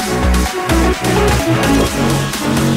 Thank you.